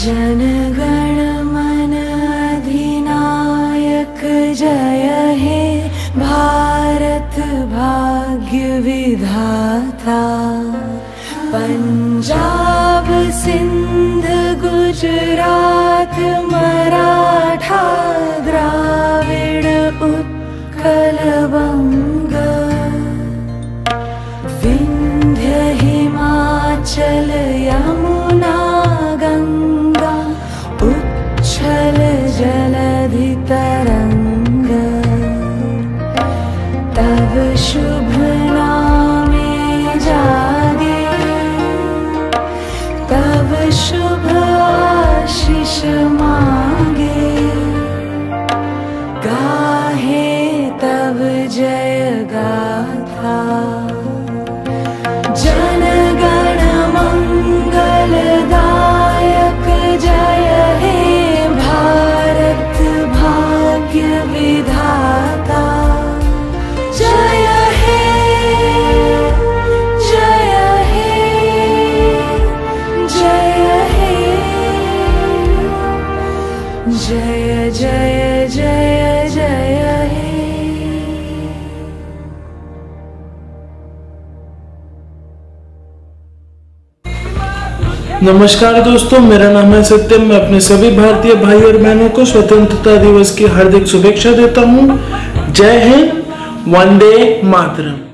जनगण मन अधिनायक जय हे भारत भाग्य विधाता। पञ्जाब सिन्ध गुजरात गाहे तव जय गाथा जय जय जय जय हे। नमस्कार दोस्तों, मेरा नाम है सत्यम। मैं अपने सभी भारतीय भाई और बहनों को स्वतंत्रता दिवस की हार्दिक शुभेच्छा देता हूँ। जय हिंद, वंदे मातरम।